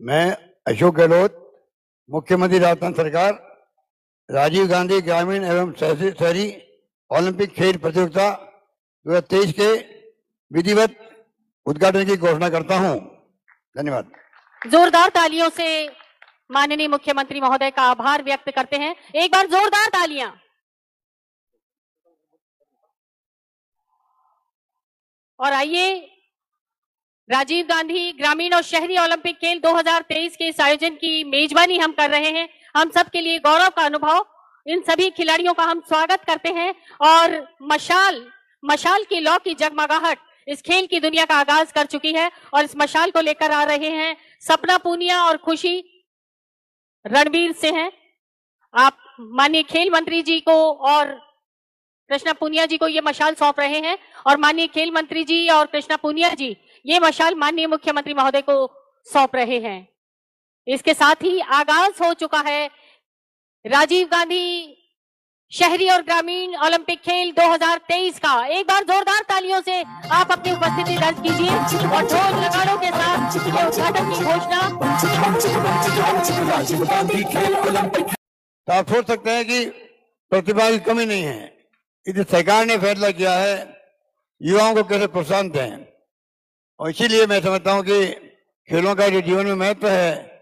मैं अशोक गहलोत, मुख्यमंत्री राजस्थान सरकार, राजीव गांधी ग्रामीण एवं शहरी ओलंपिक खेल प्रतियोगिता 2023 के विधिवत उद्घाटन की घोषणा करता हूँ। धन्यवाद। जोरदार तालियों से माननीय मुख्यमंत्री महोदय का आभार व्यक्त करते हैं। एक बार जोरदार तालियाँ। और आइए राजीव गांधी ग्रामीण और शहरी ओलंपिक खेल 2023 के इस आयोजन की मेजबानी हम कर रहे हैं। हम सबके लिए गौरव का अनुभव। इन सभी खिलाड़ियों का हम स्वागत करते हैं और मशाल मशाल की लौ की जगमगाहट इस खेल की दुनिया का आगाज़ कर चुकी है और इस मशाल को लेकर आ रहे हैं सपना पूनिया और खुशी रणवीर से हैं। आप माननीय खेल मंत्री जी को और कृष्णा पूनिया जी को ये मशाल सौंप रहे हैं और माननीय खेल मंत्री जी और कृष्णा पूनिया जी ये मशाल माननीय मुख्यमंत्री महोदय को सौंप रहे हैं। इसके साथ ही आगाज़ हो चुका है राजीव गांधी शहरी और ग्रामीण ओलंपिक खेल 2023 का। एक बार जोरदार तालियों से आप अपनी उपस्थिति दर्ज कीजिए और ढोल नगाड़ों के साथ उद्घाटन की घोषणा तो आप सोच सकते हैं कि प्रतिभा की कमी नहीं है। इस सरकार ने फैसला किया है, युवाओं को कैसे प्रोत्साहन दें? और इसीलिए मैं समझता हूँ कि खेलों का जो जीवन में महत्व है,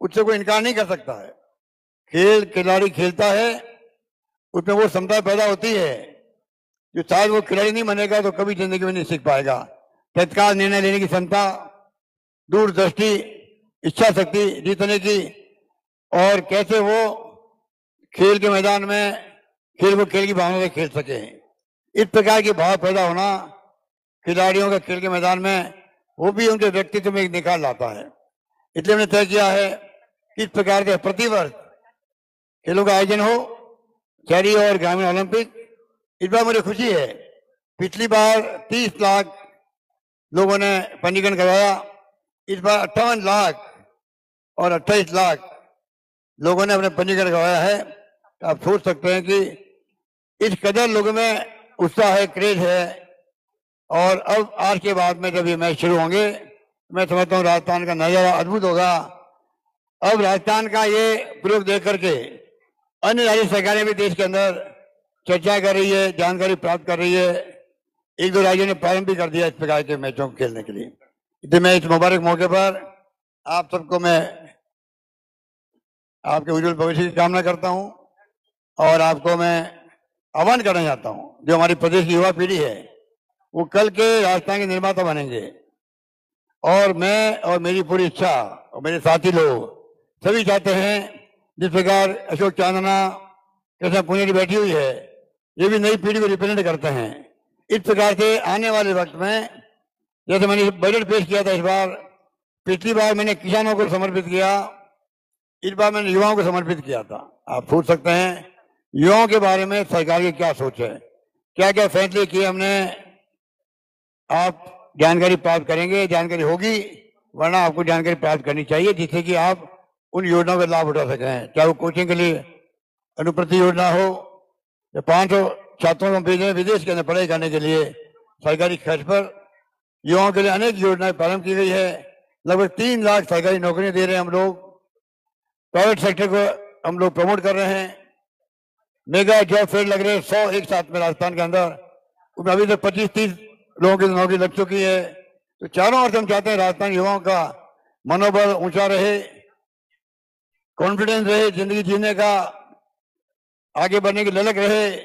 उससे कोई इनकार नहीं कर सकता है। खेल, खिलाड़ी खेलता है, उसमें वो क्षमता पैदा होती है, जो शायद वो खिलाड़ी नहीं बनेगा तो कभी ज़िंदगी में नहीं सीख पाएगा। तत्काल निर्णय लेने की क्षमता, दूरदृष्टि इच्छा शक्ति जीतने की, और कैसे वो खेल के मैदान में, खेल को खेल की भावना से खेल सके। इस प्रकार की भाव पैदा होना खिलाड़ियों के खेल के मैदान में, वो भी उनके व्यक्तित्व में निकाल लाता है। इसलिए हमने तय किया है इस प्रकार के प्रतिवर्ष खेलों का आयोजन हो, शहरी और ग्रामीण ओलंपिक। इस बार मुझे खुशी है, पिछली बार 30 लाख लोगों ने पंजीकरण करवाया। इस बार अट्ठावन लाख और अट्ठाईस लाख लोगों ने अपने पंजीकरण करवाया है। तो आप सोच सकते हैं कि इस कदर लोगों में उत्साह है, क्रेज है और अब आज के बाद में जब ये मैच शुरू होंगे, मैं समझता हूँ राजस्थान का नज़ारा अद्भुत होगा। अब राजस्थान का ये प्रयोग देख करके अन्य राज्य सरकारें भी देश के अंदर चर्चा कर रही है, जानकारी प्राप्त कर रही है। एक दो राज्यों ने प्रारंभ भी कर दिया इस प्रकार के मैचों को खेलने के लिए। इसलिए मैं इस मुबारक मौके पर। आप सबको मैं आपके उज्जवल भविष्य की कामना करता हूँ और आपको मैं आह्वान करना चाहता हूँ, जो हमारी प्रदेश की युवा पीढ़ी है। वो कल के राजस्थान के निर्माता बनेंगे। और मैं और मेरी पूरी इच्छा और मेरे साथी लोग सभी चाहते हैं जिस प्रकार अशोक चांदना, कृष्णा पुणे बैठी हुई है, ये भी नई पीढ़ी को रिप्रेजेंट करते हैं। इस प्रकार से आने वाले वक्त में, जैसे मैंने बजट पेश किया था इस बार, पिछली बार मैंने किसानों को समर्पित किया, इस बार मैंने युवाओं को समर्पित किया था। आप सोच सकते हैं, युवाओं के बारे में सरकार की क्या सोच है? क्या क्या फैसले किए हमने? आप जानकारी प्राप्त करेंगे, जानकारी होगी, वरना आपको जानकारी प्राप्त करनी चाहिए, जिससे कि आप उन योजनाओं का लाभ उठा सकें। चाहे वो कोचिंग के लिए अनुप्रति योजना हो, या पाँच सौ छात्रों को विदेश के अंदर पढ़ाई करने के लिए, सरकारी खर्च पर, युवाओं के लिए अनेक योजनाएँ प्रारंभ की गई है। लगभग तीन लाख सरकारी नौकरियाँ दे रहे हैं हम लोग। प्राइवेट सेक्टर को हम लोग प्रमोट कर रहे हैं। मेगा जॉब फेयर लग रहे हैं, सौ एक साथ में राजस्थान के अंदर। उसमें अभी तक पच्चीस तीस लोगों की नौकरी लग चुकी है। तो चारों ओर से हम चाहते हैं राजस्थान युवाओं का मनोबल ऊँचा रहे कॉन्फिडेंस रहे, ज़िंदगी जीने का आगे बढ़ने की ललक रहे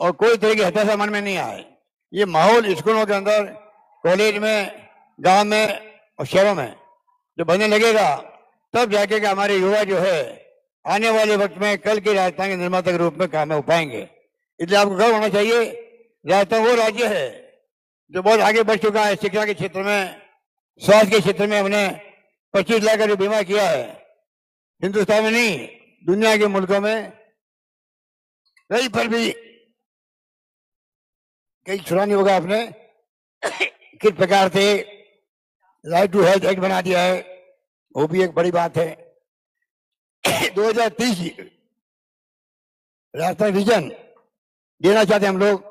और कोई तरह की हताशा मन में नहीं आए। ये माहौल स्कूलों के अंदर कॉलेज में, गाँव में और शहरों में जो बनने लगेगा, तब जाके के हमारे युवा जो है, आने वाले वक्त में कल के राजस्थान के निर्माता के रूप में काम हो पाएँगे इसलिए आपको गर्व होना चाहिए, राजस्थान वो राज्य है जो बहुत आगे बढ़ चुका है, शिक्षा के क्षेत्र में, स्वास्थ्य के क्षेत्र में हमने पच्चीस लाख का जो बीमा किया है, हिंदुस्तान में नहीं, दुनिया के मुल्कों में, कहीं पर भी कहीं सुना नहीं होगा आपने किस प्रकार से राइट टू हेल्थ एक्ट बना दिया है, वो भी एक बड़ी बात है। 2030 राजस्थान विजन देना चाहते हम लोग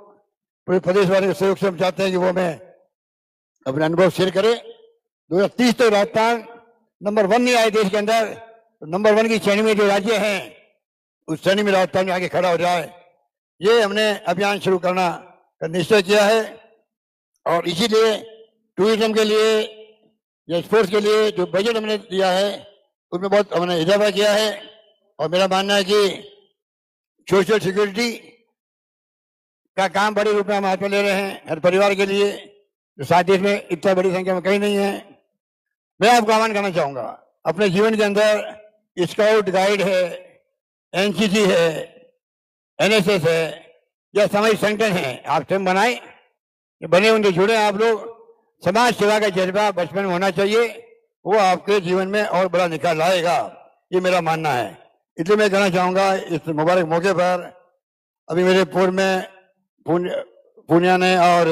पूरे प्रदेश वाले के सहयोग से हम चाहते हैं कि वो हमें अपने अनुभव शेयर करें। 2030 तक राजस्थान नंबर वन नहीं आए देश के अंदर तो नंबर वन की श्रेणी में जो राज्य हैं, उस श्रेणी में राजस्थान आगे खड़ा हो जाए। ये हमने अभियान शुरू करना का निश्चय किया है। और इसीलिए टूरिज़्म के लिए या स्पोर्ट्स के लिए जो बजट हमने दिया है, उसमें बहुत हमने इजाफा किया है। और मेरा मानना है कि सोशल सिक्योरिटी का काम बड़े रूप में हम हाथ में ले रहे हैं, हर परिवार के लिए, जो साथ देश में इतना बड़ी संख्या में कहीं नहीं है। मैं आपको आह्वान करना चाहूँगा, अपने जीवन के अंदर स्काउट गाइड है, एनसीसी है, एनएसएस है, या सामाजिक संगठन है, आप स्वयं बनाए बने उनसे जुड़े आप लोग। समाज सेवा का जज्बा बचपन में होना चाहिए, वो आपके जीवन में और बड़ा निकाल लाएगा, ये मेरा मानना है। इसलिए मैं कहना चाहूँगा, इस मुबारक मौके पर, अभी मेरे पूर्व में पून्य- ने और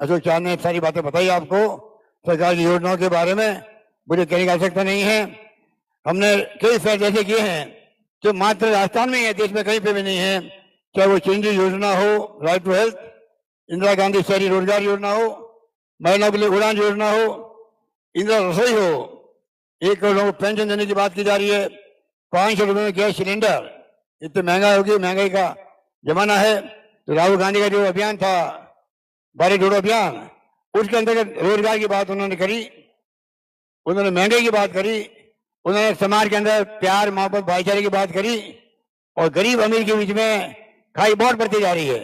अशोक चाँद ने सारी बातें बताई आपको। सरकार की योजनाओं के बारे में मुझे कहने की आवश्यकता नहीं है। हमने कई फैसले ऐसे किए हैं जो मात्र राजस्थान में ही देश में कहीं पे भी नहीं है। चाहे वो चिंजी योजना हो right to health, Indira Gandhi शहरी रोज़गार योजना हो, महिलाओं के लिए उड़ान योजना हो, इंदिरा रसोई हो, एक करोड़ लोगों को पेंशन देने की बात की जा रही है, पाँच सौ रुपए में गैस सिलेंडर। इतनी महँगाई होगी महँगाई का जमाना है। तो राहुल गांधी का जो अभियान था बारी जोड़ो अभियान, उसके अंतर्गत रोज़गार की बात उन्होंने करी, उन्होंने महँगाई की बात करी, उन्होंने समाज के अंदर प्यार, मोहब्बत, भाईचारे की बात करी और गरीब अमीर के बीच में खाई बहुत बढ़ती जा रही है।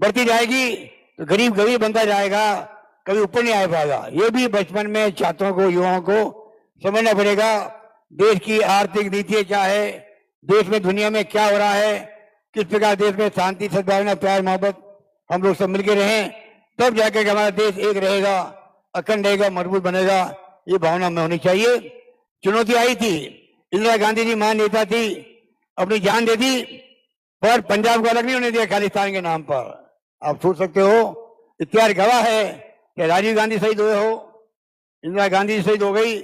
बढ़ती जाएगी तो गरीब गरीब बनता जाएगा, कभी ऊपर नहीं आ पाएगा। ये भी बचपन में छात्रों को, युवाओं को समझना पड़ेगा, देश की आर्थिक नीति क्या है, देश में दुनिया में क्या हो रहा है किस प्रकार देश में शांति, सद्भावना, प्यार, मोहब्बत हम लोग सब मिलकर रहें, तब जाकर के हमारा देश एक रहेगा, अखंड रहेगा, मज़बूत बनेगा। ये भावना में होनी चाहिए। चुनौती आई थी। इंदिरा गांधी जी महान नेता थी, अपनी जान दे दी, पर पंजाब को अलग नहीं होने दिया खालिस्तान के नाम पर। आप सोच सकते हो इतिहास गवाह है कि राजीव गांधी शहीद हुए हो। इंदिरा गांधी शहीद हो गई,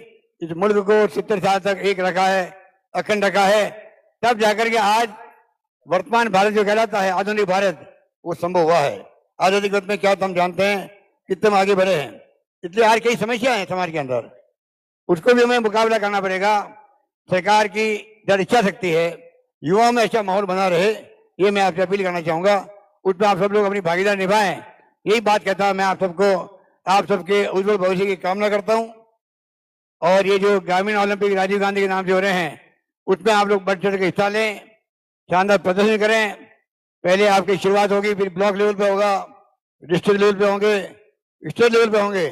इस मुल्क को सत्तर साल तक एक रखा है, अखंड रखा है। तब जाकर के आज वर्तमान भारत जो कहलाता है, आधुनिक भारत, वो संभव हुआ है। आधुनिक भारत में क्या होता हम जानते हैं कितने हम आगे बढ़े हैं। इसलिए आज कई समस्या है समाज के अंदर। उसको भी हमें मुकाबला करना पड़ेगा। सरकार की जब इच्छा शक्ति है। युवाओं में अच्छा माहौल बना रहे, ये मैं आपसे अपील करना चाहूँगा। उसमें आप सब लोग अपनी भागीदारी निभाएँ। यही बात कहता हूँ मैं आप सबको। आप सबके उज्जवल भविष्य की कामना करता हूँ। और ये जो ग्रामीण ओलंपिक, राजीव गांधी के नाम से हो रहे हैं, उसमें आप लोग बढ़ चढ़ के हिस्सा लें। शानदार प्रदर्शन करें। पहले आपकी शुरुआत होगी, फिर ब्लॉक लेवल पे होगा, डिस्ट्रिक्ट लेवल पे होंगे, स्टेट लेवल पे होंगे।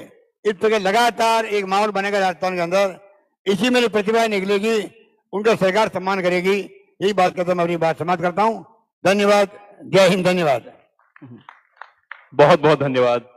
इस प्रकार लगातार एक माहौल बनेगा राजस्थान के अंदर। इसी में जो प्रतिभाएँ निकलेगी, उनका सरकार सम्मान करेगी। यही बात करता मैं अपनी बात समाप्त करता हूँ। धन्यवाद। जय हिंद, धन्यवाद। बहुत बहुत धन्यवाद।